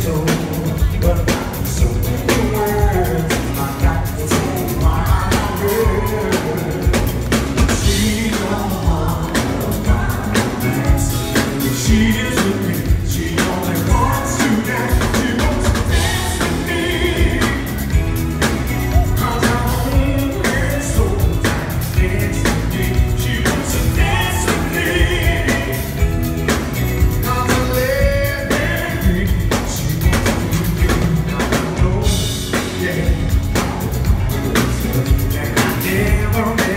soul. never